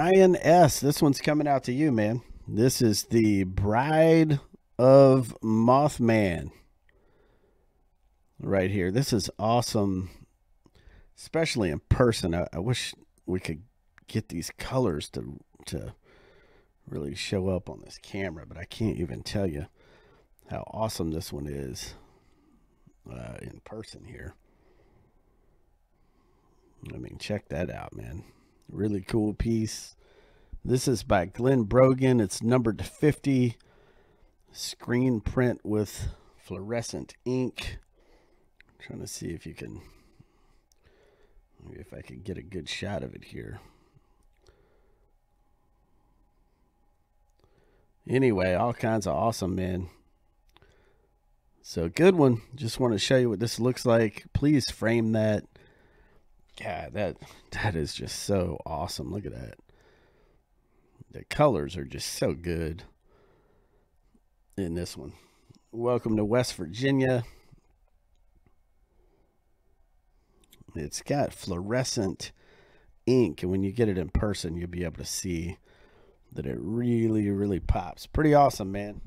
Ryan S. This one's coming out to you, man. This is the Bride of Mothman. Right here. This is awesome, especially in person. I, I wish we could get these colors to to really show up on this camera, but I can't even tell you how awesome this one is uh, in person here. I mean, check that out, man. Really cool piece. This is by Glen Brogan. It's numbered to 50. Screen print with fluorescent ink. I'm trying to see if you can, maybe if I can get a good shot of it here. Anyway, all kinds of awesome, man. So good one. Just want to show you what this looks like. Please frame that. God, that that is just so awesome. Look at that. The colors are just so good in this one. Welcome to West Virginia. It's got fluorescent ink, and when you get it in person, you'll be able to see that it really, really pops. Pretty awesome, man.